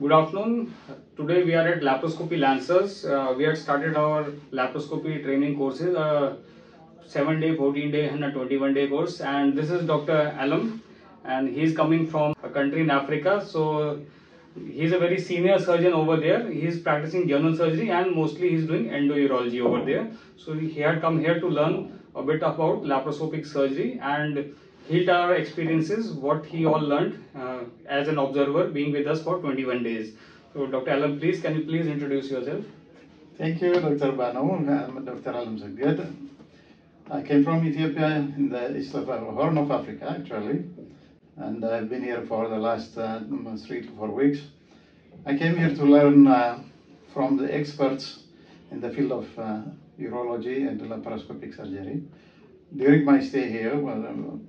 Good afternoon. Today we are at Laparoscopy Lancers. Uh, we had started our laparoscopy training courses, uh, 7 day, 14 day, and a 21 day course. And this is Dr. Alem, and he's coming from a country in Africa. So he's a very senior surgeon over there. He's practicing general surgery and mostly he's doing endourology over there. So he had come here to learn a bit about laparoscopic surgery and he our experiences, what he all learned uh, as an observer being with us for 21 days. So Dr. Alem, please, can you please introduce yourself? Thank you, Dr. Banu. I'm Dr. Alemseged. I came from Ethiopia in the east of Af- Horn of Africa, actually, and I've been here for the last uh, three to four weeks. I came here to learn uh, from the experts in the field of uh, urology and laparoscopic surgery. During my stay here, well, um,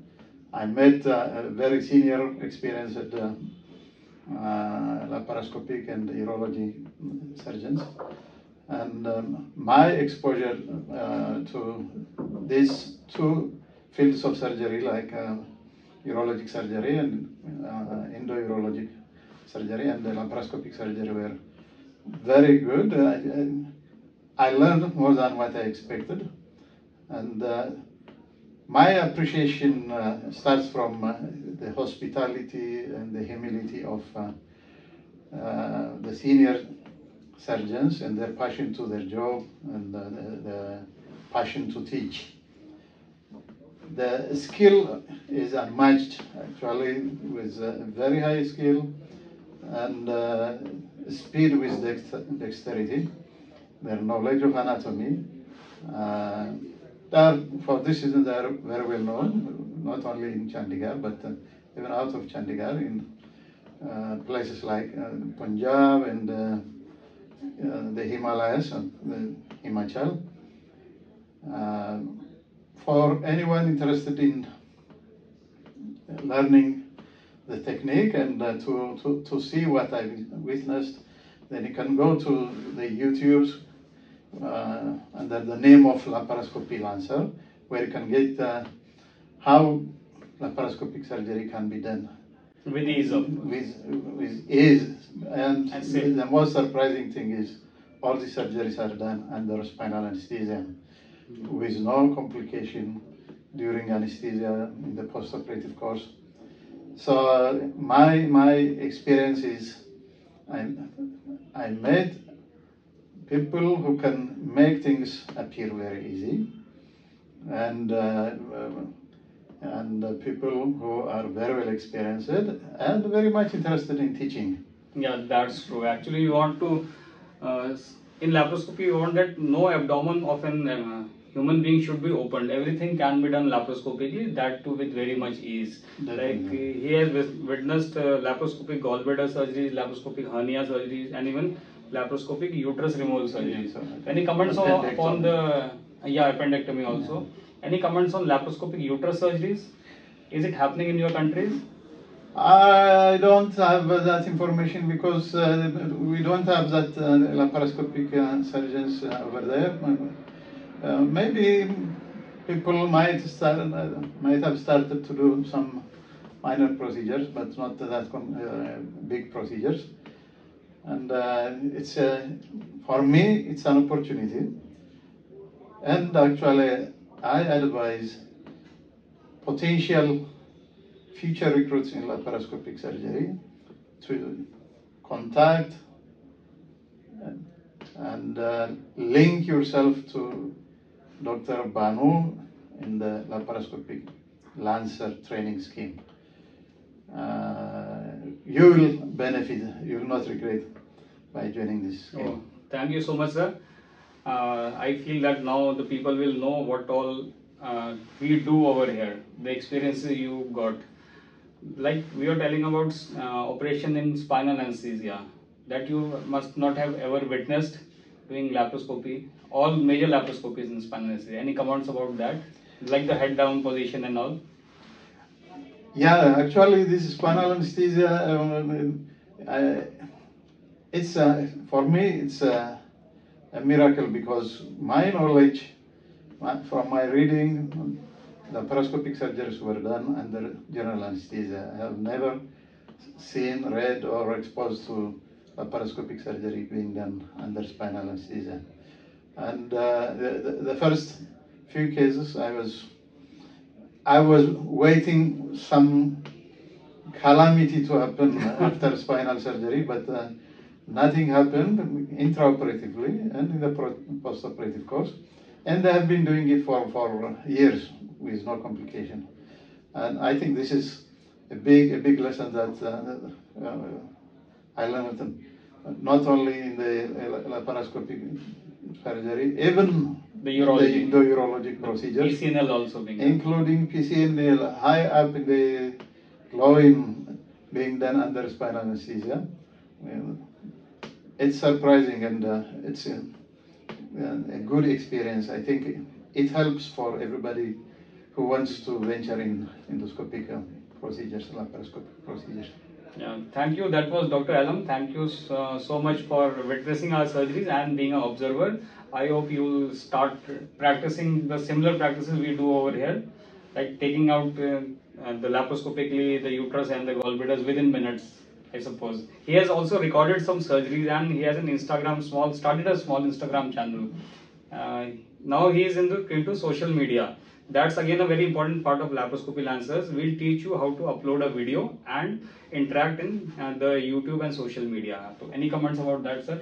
I met uh, a very senior, experienced uh, uh, laparoscopic and urology surgeons. And um, my exposure uh, to these two fields of surgery, like uh, urologic surgery and endourologic surgery and the laparoscopic surgery, were very good. I, I learned more than what I expected. And my appreciation uh, starts from uh, the hospitality and the humility of uh, uh, the senior surgeons and their passion to their job and the, the passion to teach. The skill is unmatched actually with uh, very high skill and uh, speed with dext- dexterity, their knowledge of anatomy. Uh, they are, for this reason, they are very well known, not only in Chandigarh, but uh, even out of Chandigarh, in uh, places like uh, Punjab and uh, uh, the Himalayas and the Himachal. Uh, for anyone interested in learning the technique and uh, to, to, to see what I've witnessed, then you can go to the YouTubes uh, under the name of laparoscopy lancer, where you can get uh, how laparoscopic surgery can be done With ease of. with, with ease. And the most surprising thing is all the surgeries are done under spinal anesthesia with no complication during anesthesia in the postoperative course. So uh, my my experience is I I met people who can make things appear very easy, and uh, and uh, people who are very well experienced and very much interested in teaching. Yeah, that's true. Actually, you want to, uh, in laparoscopy, you want that no abdomen of an uh, human being should be opened. Everything can be done laparoscopically, that too with very much ease. Like Definitely. uh, he has witnessed uh, laparoscopic gallbladder surgeries, laparoscopic hernia surgeries, and even laparoscopic uterus removal surgeries. Yeah, so- Any comments on, Appendectomy. upon the yeah appendectomy also? Any comments on laparoscopic uterus surgeries? Is it happening in your countries? I don't have that information because uh, we don't have that uh, laparoscopic uh, surgeons uh, over there. Uh, maybe people might start, uh, might have started to do some minor procedures, but not that com- uh, big procedures. And uh, it's uh, for me, it's an opportunity. And actually, I advise potential future recruits in laparoscopic surgery to contact and, and uh, link yourself to Dr. Banu in the laparoscopic Lancer training scheme. Uh, you will benefit, you will not regret by joining this. Oh, thank you so much, sir. Uh, I feel that now the people will know what all uh, we do over here, the experiences you got. Like we are telling about uh, operation in spinal anesthesia, that you must not have ever witnessed doing laparoscopy, all major laparoscopies in spinal anesthesia. Any comments about that? Like the head down position and all? Yeah, actually, this spinal anesthesia, um, I, it's uh, for me, it's a, a miracle because my knowledge from my reading, laparoscopic surgeries were done under general anesthesia. I have never seen, read, or exposed to laparoscopic surgery being done under spinal anesthesia. And uh, the, the, the first few cases, I was I was waiting some calamity to happen after spinal surgery, but uh, nothing happened intraoperatively and in the post-operative course. And they have been doing it for, for years with no complication. And I think this is a big, a big lesson that uh, uh, I learned not only in the laparoscopic surgery, even the urology, the, the urologic procedures, PCNL also being including PCNL high up in the loin being done under spinal anesthesia. Well, it's surprising and uh, it's a, a, good experience. I think it helps for everybody who wants to venture in endoscopic uh, procedures, laparoscopic procedures. Yeah, thank you. That was Dr. Alem. Thank you so, so much for witnessing our surgeries and being an observer. I hope you start practicing the similar practices we do over here, like taking out uh, uh, the laparoscopically the uterus and the gallbladders within minutes. I suppose he has also recorded some surgeries and he has an Instagram small started a small Instagram channel. Uh, now he is into, into social media that's again a very important part of laparoscopy lancers we'll teach you how to upload a video and interact in uh, the youtube and social media so any comments about that sir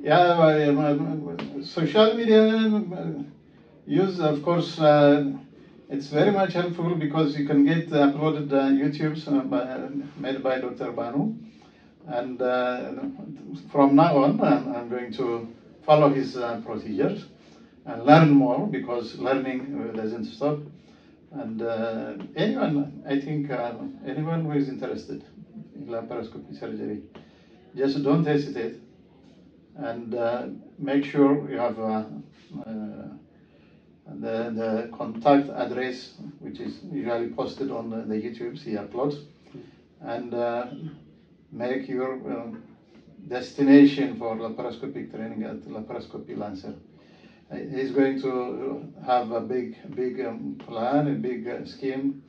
yeah um, social media uh, use of course uh, it's very much helpful because you can get uploaded uh, YouTubes uh, by, made by Dr. Banu. And uh, from now on, I'm, I'm, going to follow his uh, procedures and learn more because learning uh, doesn't stop. And uh, anyone, I think, uh, anyone who is interested in laparoscopy surgery, just don't hesitate and uh, make sure you have the, the contact address, which is usually posted on the, the YouTubes he uploads, and make your destination for laparoscopic training at laparoscopy Lancer he's going to have a big, big um, plan, a big uh, scheme,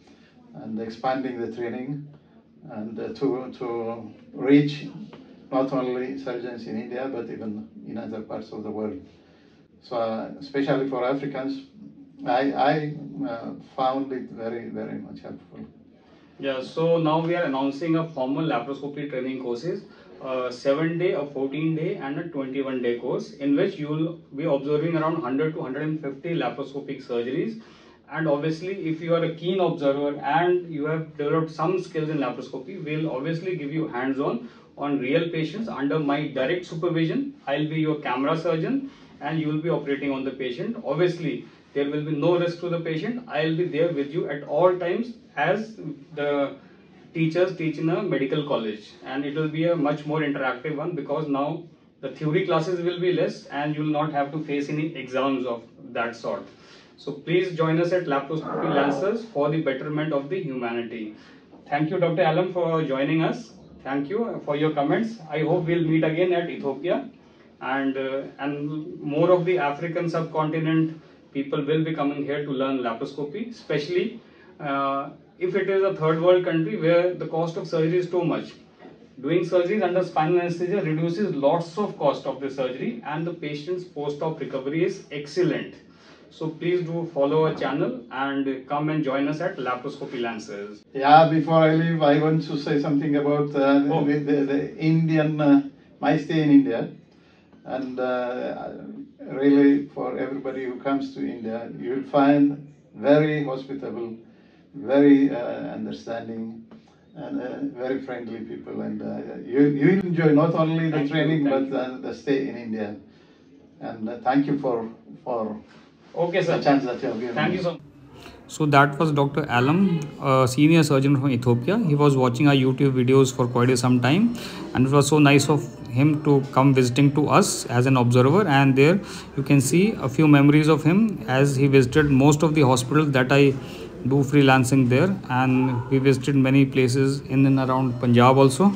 and expanding the training, and uh, to to reach not only surgeons in India but even in other parts of the world. So, uh, especially for Africans, I I uh, found it very very much helpful. Yeah. So now we are announcing a formal laparoscopy training courses a 7 day, a 14 day and a 21 day course in which you will be observing around 100 to 150 laparoscopic surgeries and obviously if you are a keen observer and you have developed some skills in laparoscopy we'll obviously give you hands on on real patients under my direct supervision i'll be your camera surgeon and you will be operating on the patient obviously there will be no risk to the patient i'll be there with you at all times as the teachers teach in a medical college and it will be a much more interactive one because now the theory classes will be less and you will not have to face any exams of that sort. So please join us at Laparoscopy Lancers for the betterment of the humanity. Thank you Dr. Alem for joining us. Thank you for your comments. I hope we'll meet again at Ethiopia and, uh, and more of the African subcontinent people will be coming here to learn laparoscopy, especially uh, if it is a third world country where the cost of surgery is too much. Doing surgeries under spinal anesthesia reduces lots of cost of the surgery and the patient's post-op recovery is excellent. So please do follow our channel and come and join us at Laparoscopy Lancers. Yeah, before I leave, I want to say something about uh, oh. the, the, the, Indian, uh, my stay in India. And uh, really, for everybody who comes to India, you'll find very hospitable very uh, understanding and uh, very friendly people. And uh, you you enjoy not only the thank training but the, the, stay in India. And thank you for for okay, sir. the chance that you have given. Thank you so. So that was Dr. Alem, a senior surgeon from Ethiopia. He was watching our YouTube videos for quite some time and it was so nice of him to come visiting to us as an observer and there you can see a few memories of him as he visited most of the hospitals that I do freelancing there and we visited many places in and around Punjab also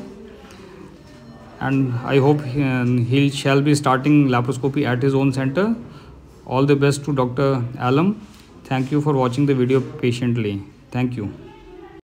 and I hope he, shall be starting laparoscopy at his own center. All the best to Dr. Alem. Thank you for watching the video patiently. Thank you.